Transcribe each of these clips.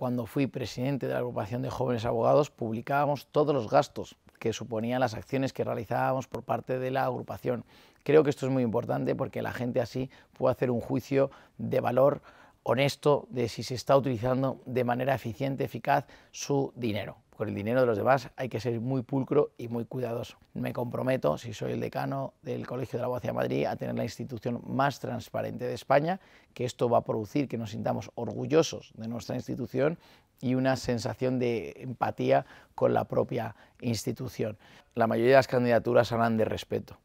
cuando fui presidente de la agrupación de jóvenes abogados, publicábamos todos los gastos que suponían las acciones que realizábamos por parte de la agrupación. Creo que esto es muy importante porque la gente así puede hacer un juicio de valor honesto de si se está utilizando de manera eficiente, eficaz su dinero. Con el dinero de los demás hay que ser muy pulcro y muy cuidadoso. Me comprometo, si soy el decano del Colegio de la Abogacía de Madrid, a tener la institución más transparente de España, que esto va a producir que nos sintamos orgullosos de nuestra institución y una sensación de empatía con la propia institución. La mayoría de las candidaturas hablan de respeto.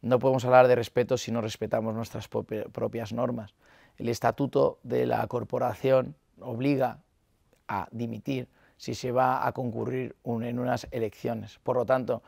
No podemos hablar de respeto si no respetamos nuestras propias normas. El estatuto de la corporación obliga a dimitir si se va a concurrir en unas elecciones. Por lo tanto,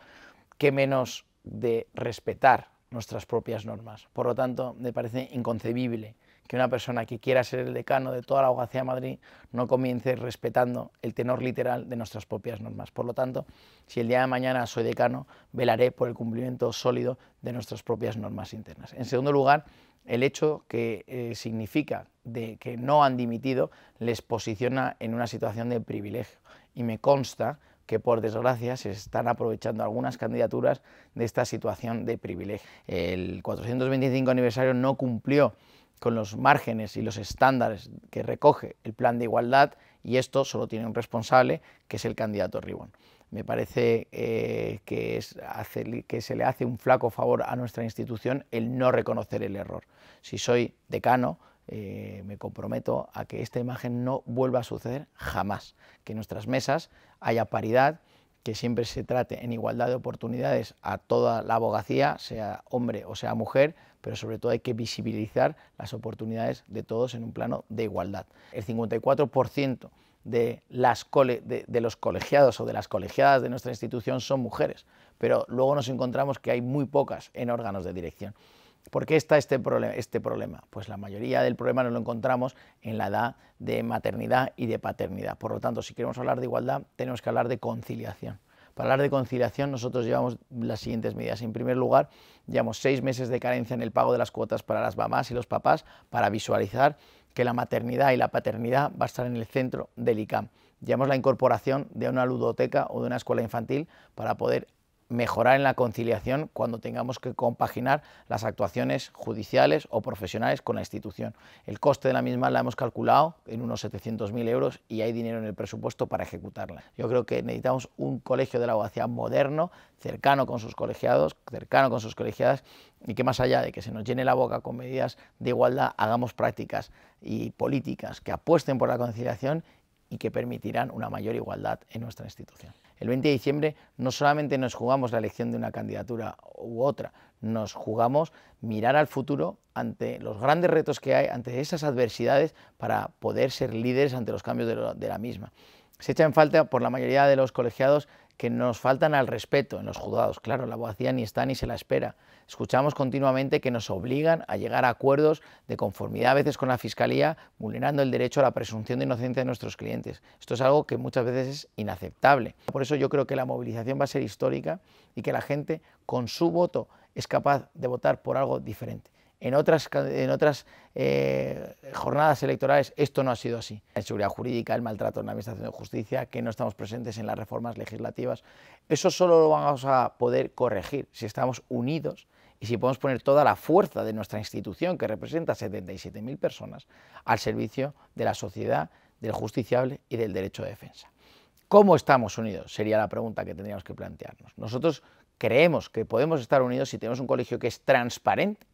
qué menos de respetar nuestras propias normas. Por lo tanto, me parece inconcebible que una persona que quiera ser el decano de toda la abogacía de Madrid no comience respetando el tenor literal de nuestras propias normas. Por lo tanto, si el día de mañana soy decano, velaré por el cumplimiento sólido de nuestras propias normas internas. En segundo lugar, el hecho que eh, significa de que no han dimitido les posiciona en una situación de privilegio y me consta que por desgracia se están aprovechando algunas candidaturas de esta situación de privilegio. El 425 aniversario no cumplió con los márgenes y los estándares que recoge el plan de igualdad y esto solo tiene un responsable que es el candidato Ribón me parece eh, que, se le hace un flaco favor a nuestra institución el no reconocer el error. Si soy decano, eh, me comprometo a que esta imagen no vuelva a suceder jamás, que en nuestras mesas haya paridad, que siempre se trate en igualdad de oportunidades a toda la abogacía, sea hombre o sea mujer, pero sobre todo hay que visibilizar las oportunidades de todos en un plano de igualdad. El 54% de, de, los colegiados o de las colegiadas de nuestra institución son mujeres, pero luego nos encontramos que hay muy pocas en órganos de dirección. ¿Por qué está este, este problema? Pues la mayoría del problema nos lo encontramos en la edad de maternidad y de paternidad. Por lo tanto, si queremos hablar de igualdad, tenemos que hablar de conciliación. Para hablar de conciliación, nosotros llevamos las siguientes medidas. En primer lugar, llevamos seis meses de carencia en el pago de las cuotas para las mamás y los papás para visualizar que la maternidad y la paternidad va a estar en el centro del ICAM. Llevamos la incorporación de una ludoteca o de una escuela infantil para poder mejorar en la conciliación cuando tengamos que compaginar las actuaciones judiciales o profesionales con la institución. El coste de la misma la hemos calculado en unos 700.000 euros y hay dinero en el presupuesto para ejecutarla. Yo creo que necesitamos un colegio de la abogacía moderno, cercano con sus colegiados, cercano con sus colegiadas y que más allá de que se nos llene la boca con medidas de igualdad, hagamos prácticas y políticas que apuesten por la conciliación y que permitirán una mayor igualdad en nuestra institución. El 20 de diciembre no solamente nos jugamos la elección de una candidatura u otra, nos jugamos mirar al futuro ante los grandes retos que hay, ante esas adversidades para poder ser líderes ante los cambios de, la misma. Se echa en falta por la mayoría de los colegiados que nos faltan al respeto en los juzgados. Claro, la abogacía ni está ni se la espera. Escuchamos continuamente que nos obligan a llegar a acuerdos de conformidad a veces con la Fiscalía, vulnerando el derecho a la presunción de inocencia de nuestros clientes. Esto es algo que muchas veces es inaceptable. Por eso yo creo que la movilización va a ser histórica y que la gente con su voto es capaz de votar por algo diferente. En otras, eh, jornadas electorales esto no ha sido así. La seguridad jurídica, el maltrato en la Administración de Justicia, que no estamos presentes en las reformas legislativas, eso solo lo vamos a poder corregir si estamos unidos y si podemos poner toda la fuerza de nuestra institución, que representa 77.000 personas, al servicio de la sociedad, del justiciable y del derecho de defensa. ¿Cómo estamos unidos? Sería la pregunta que tendríamos que plantearnos. Nosotros creemos que podemos estar unidos si tenemos un colegio que es transparente,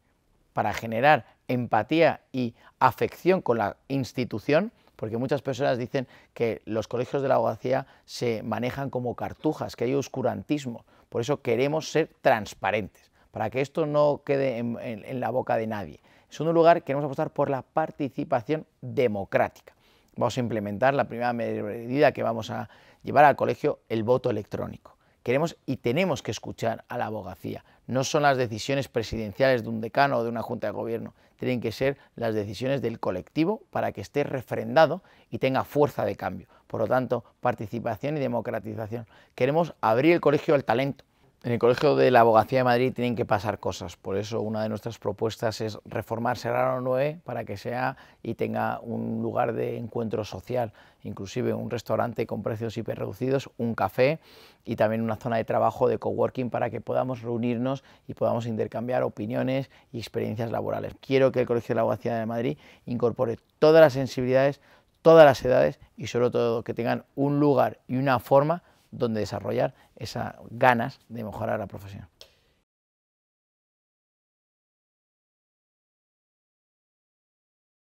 para generar empatía y afección con la institución, porque muchas personas dicen que los colegios de la abogacía se manejan como cartujas, que hay oscurantismo. Por eso queremos ser transparentes, para que esto no quede en, la boca de nadie. En segundo lugar, queremos apostar por la participación democrática. Vamos a implementar la primera medida que vamos a llevar al colegio, el voto electrónico. Queremos y tenemos que escuchar a la abogacía. No son las decisiones presidenciales de un decano o de una junta de gobierno, tienen que ser las decisiones del colectivo para que esté refrendado y tenga fuerza de cambio. Por lo tanto, participación y democratización. Queremos abrir el colegio al talento. En el Colegio de la Abogacía de Madrid tienen que pasar cosas, por eso una de nuestras propuestas es reformar Serrano 9 para que sea y tenga un lugar de encuentro social, inclusive un restaurante con precios hiperreducidos, un café y también una zona de trabajo de coworking para que podamos reunirnos y podamos intercambiar opiniones y experiencias laborales. Quiero que el Colegio de la Abogacía de Madrid incorpore todas las sensibilidades, todas las edades y sobre todo que tengan un lugar y una forma donde desarrollar esas ganas de mejorar la profesión.